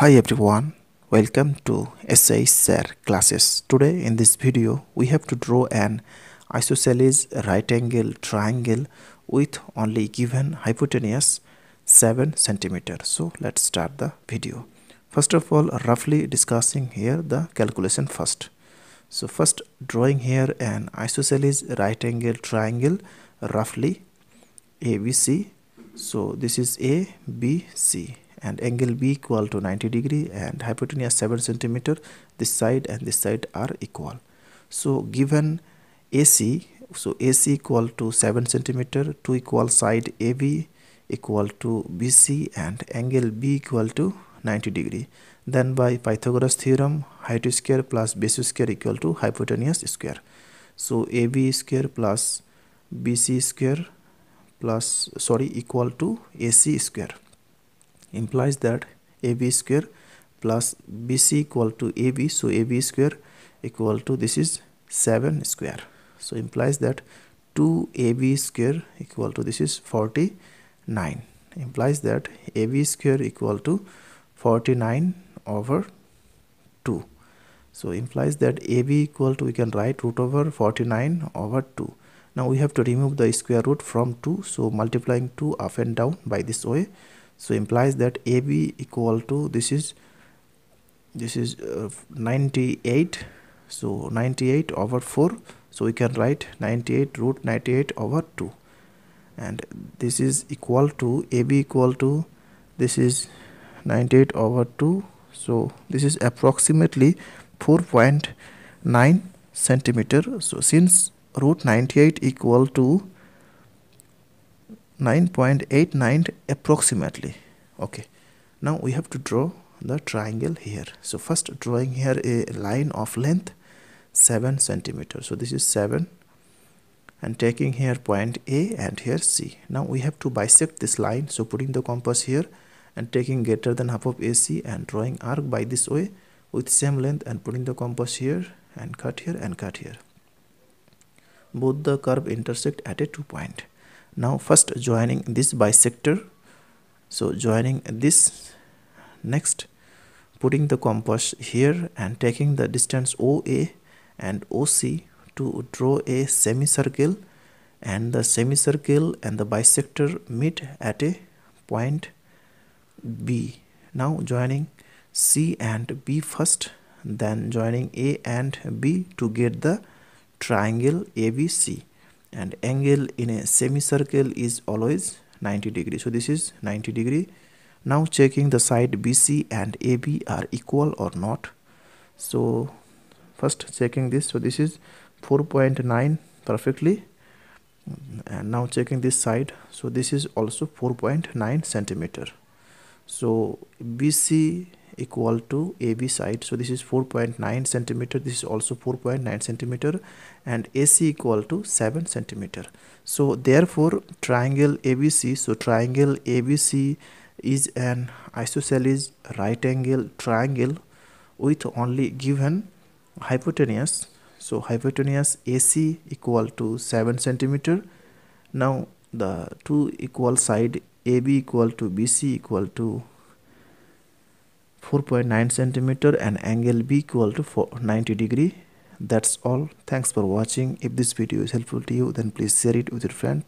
Hi everyone, welcome to SH SIR classes. Today in this video we have to draw an isosceles right angle triangle with only given hypotenuse 7 centimeter. So let's start the video. First of all roughly discussing here the calculation first. So first drawing here an isosceles right angle triangle roughly ABC. So this is ABC and angle B equal to 90 degree and hypotenuse 7 centimeter this side and this side are equal. So given AC so AC equal to 7 centimeter two equal side AB equal to BC and angle B equal to 90 degree. Then by Pythagoras theorem height square plus base square equal to hypotenuse square. So AB square plus BC square plus sorry equal to AC square implies that AB square plus BC equal to AB so AB square equal to this is 7 square. So implies that 2AB square equal to this is 49 implies that AB square equal to 49 over 2 so implies that AB equal to we can write root over 49 over 2 now we have to remove the square root from 2 so multiplying 2 up and down by this way so implies that AB equal to this is this is uh, 98 so 98 over 4 so we can write 98 root 98 over 2 and this is equal to AB equal to this is 98 over 2 so this is approximately 4.9 centimeter. So since root 98 equal to 9.89 approximately. Okay. Now we have to draw the triangle here. So first drawing here a line of length 7 centimeter. So this is 7 and taking here point A and here C. Now we have to bisect this line. So putting the compass here and taking greater than half of AC and drawing arc by this way with same length and putting the compass here and cut here and cut here. Both the curve intersect at a two point now first joining this bisector. So joining this. Next putting the compass here and taking the distance OA and OC to draw a semicircle. And the semicircle and the bisector meet at a point B. Now joining C and B first then joining A and B to get the triangle ABC and angle in a semicircle is always 90 degree. So this is 90 degree. Now checking the side BC and AB are equal or not. So first checking this. So this is 4.9 perfectly. And now checking this side. So this is also 4.9 centimeter so BC equal to AB side. So this is 4.9 centimeter. This is also 4.9 centimeter. And AC equal to 7 centimeter. So therefore triangle ABC so triangle ABC is an isosceles right angle triangle with only given hypotenuse. So hypotenuse AC equal to 7 centimeter. Now the two equal side AB equal to BC equal to 4.9 centimeter and angle B equal to 90 degree. That's all. Thanks for watching. If this video is helpful to you then please share it with your friend